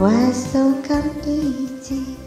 was so completed.